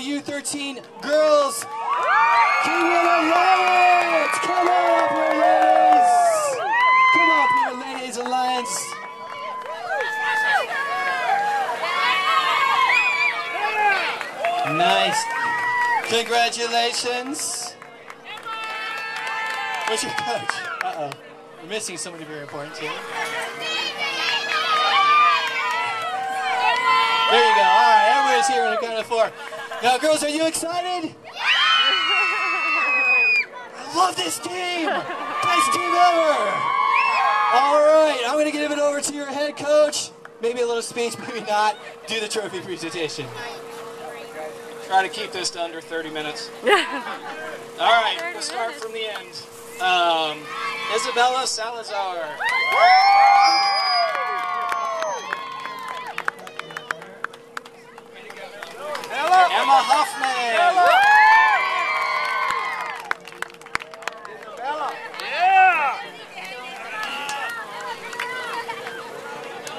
the U13 girls. Kingwood Alliance! Come on up here, ladies! Come up here, ladies Alliance. Nice. Congratulations. What's your coach? Uh-oh. We're missing somebody very important here. There you go. All right, everybody's here on the count of four. Now, girls, are you excited? Yeah! I love this team. Best team ever. All right, I'm going to give it over to your head coach. Maybe a little speech, maybe not. Do the trophy presentation. Try to keep this to under 30 minutes. All right, we'll start from the end. Um, Isabella Salazar. Emma Huffman.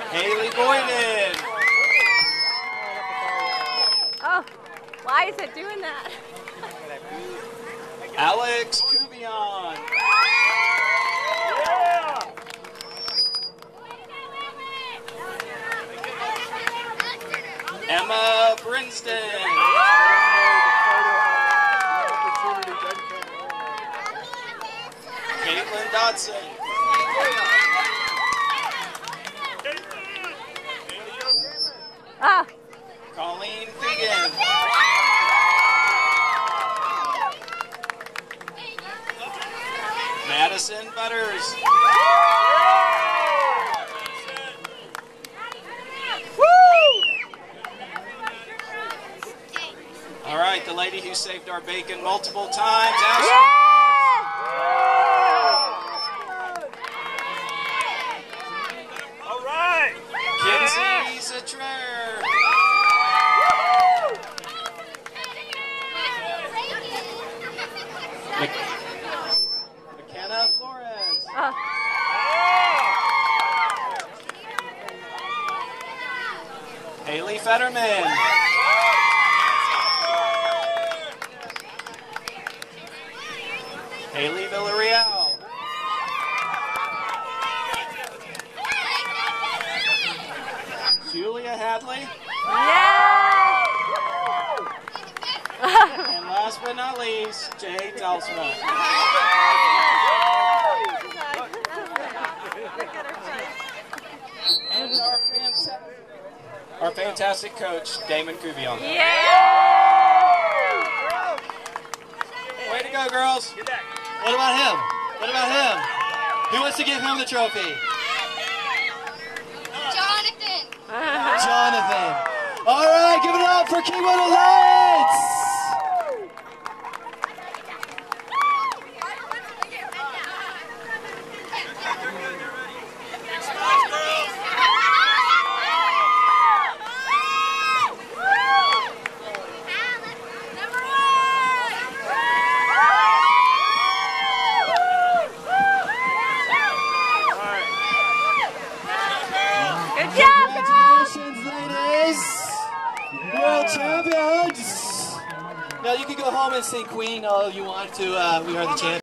Haley Boyden. Oh, why is it doing that? Alex Kubion. Emma Brinston. Caitlin Dodson. Ah, Colleen Figan. Madison Butters. All right, the lady who saved our bacon multiple times. Ashley All right. Kinsey Zatrer. McKenna Flores. ah, Haley Fetterman. Haley Villarreal. Julia Hadley. yeah! And last but not least, Jay Delsma. And our, fanta- our fantastic coach, Damon Cuvion. Yeah! Way to go, girls. What about him? What about him? Who wants to give him the trophy? Jonathan. Jonathan. All right, give it up for Kingwood Alliance. Good job, girls! Congratulations, ladies. World champions. Now you can go home and sing Queen all you want to. Uh, we are the champions.